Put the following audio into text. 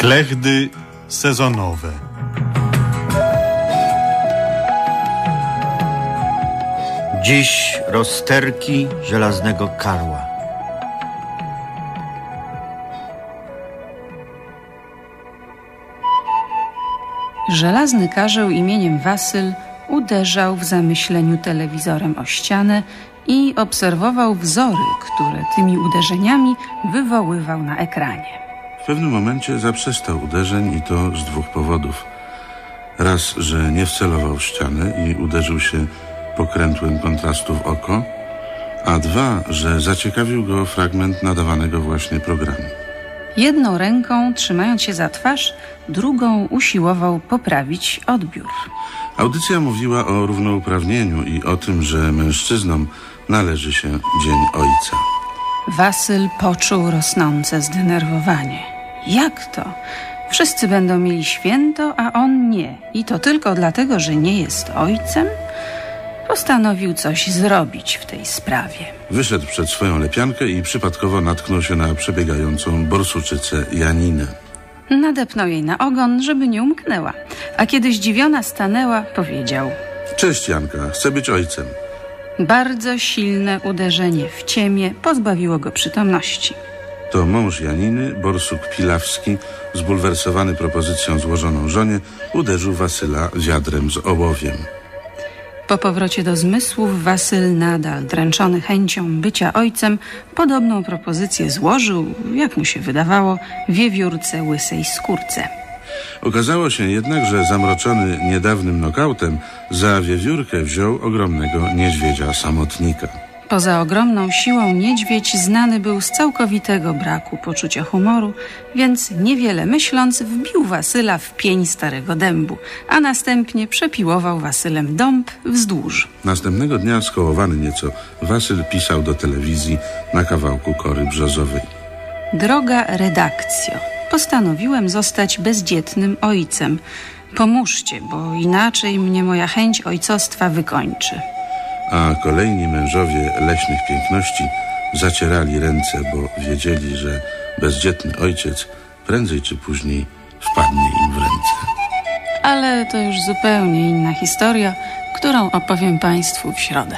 Klechdy sezonowe. Dziś rozterki żelaznego karła. Żelazny karzeł imieniem Wasyl uderzał w zamyśleniu telewizorem o ścianę i obserwował wzory, które tymi uderzeniami wywoływał na ekranie. W pewnym momencie zaprzestał uderzeń i to z dwóch powodów. Raz, że nie wcelował w ścianę i uderzył się pokrętłem kontrastu w oko, a dwa, że zaciekawił go fragment nadawanego właśnie programu. Jedną ręką, trzymając się za twarz, drugą usiłował poprawić odbiór. Audycja mówiła o równouprawnieniu i o tym, że mężczyznom należy się Dzień Ojca. Wasyl poczuł rosnące zdenerwowanie. Jak to? Wszyscy będą mieli święto, a on nie. I to tylko dlatego, że nie jest ojcem? Postanowił coś zrobić w tej sprawie. Wyszedł przed swoją lepiankę i przypadkowo natknął się na przebiegającą borsuczycę Janinę. Nadepnął jej na ogon, żeby nie umknęła. A kiedy zdziwiona stanęła, powiedział: Cześć Janka, chcę być ojcem. Bardzo silne uderzenie w ciemię pozbawiło go przytomności. To mąż Janiny, borsuk Pilawski, zbulwersowany propozycją złożoną żonie, uderzył Wasyla wiadrem z ołowiem. Po powrocie do zmysłów Wasyl nadal dręczony chęcią bycia ojcem podobną propozycję złożył, jak mu się wydawało, wiewiórce łysej skórce. Okazało się jednak, że zamroczony niedawnym nokautem za wiewiórkę wziął ogromnego niedźwiedzia samotnika. Poza ogromną siłą niedźwiedź znany był z całkowitego braku poczucia humoru, więc niewiele myśląc wbił Wasyla w pień starego dębu, a następnie przepiłował Wasylem dąb wzdłuż. Następnego dnia, skołowany nieco, Wasyl pisał do telewizji na kawałku kory brzozowej. Droga redakcjo, postanowiłem zostać bezdzietnym ojcem. Pomóżcie, bo inaczej mnie moja chęć ojcostwa wykończy. A kolejni mężowie leśnych piękności zacierali ręce, bo wiedzieli, że bezdzietny ojciec prędzej czy później wpadnie im w ręce. Ale to już zupełnie inna historia, którą opowiem Państwu w środę.